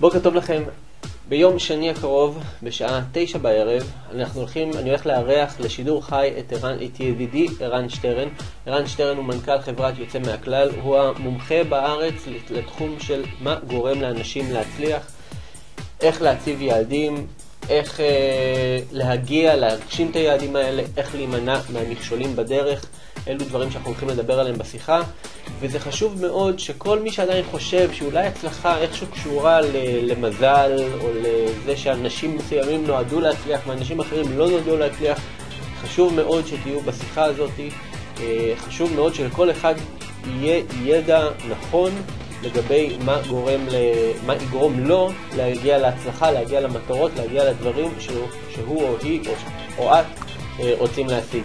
בוקר טוב לכם. ביום שני הקרוב, בשעה תשע בערב, אנחנו הולכים, אני הולך לארח לשידור חי את, ערן, את ידידי ערן שטרן. ערן שטרן הוא מנכ"ל חברת יוצא מהכלל, הוא המומחה בארץ לתחום של מה גורם לאנשים להצליח, איך להציב יעדים, איך אה, להגיע, להגשים את היעדים האלה, איך להימנע מהמכשולים בדרך. אלו דברים שאנחנו הולכים לדבר עליהם בשיחה, וזה חשוב מאוד שכל מי שעדיין חושב שאולי הצלחה איכשהו קשורה למזל, או לזה שאנשים מסוימים נועדו להצליח ואנשים אחרים לא נועדו להצליח, חשוב מאוד שתהיו בשיחה הזאת, אה, חשוב מאוד שלכל אחד יהיה ידע נכון לגבי מה גורם, מה יגרום לו להגיע להצלחה, להגיע למטרות, להגיע לדברים שהוא, שהוא או היא או, או את אה, רוצים להשיג.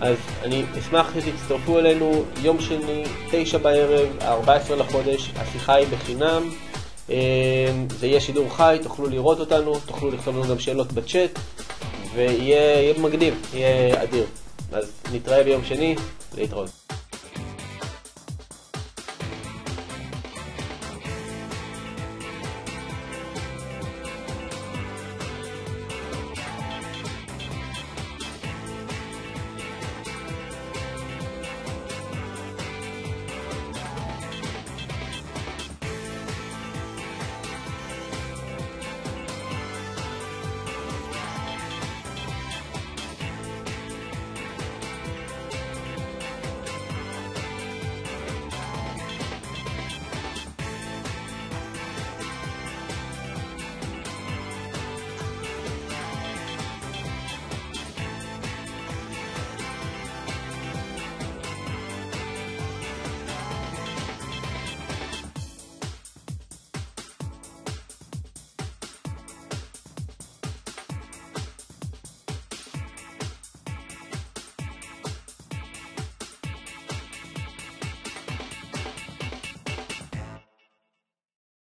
אז אני אשמח שתצטרפו אלינו יום שני, תשע בערב, ה-14 לחודש, השיחה היא בחינם. אה, זה יהיה שידור חי, תוכלו לראות אותנו, תוכלו לכתוב לנו גם שאלות בצ'אט, ויהיה מגניב, יהיה אדיר. אז נתראה ביום שני, להתראות.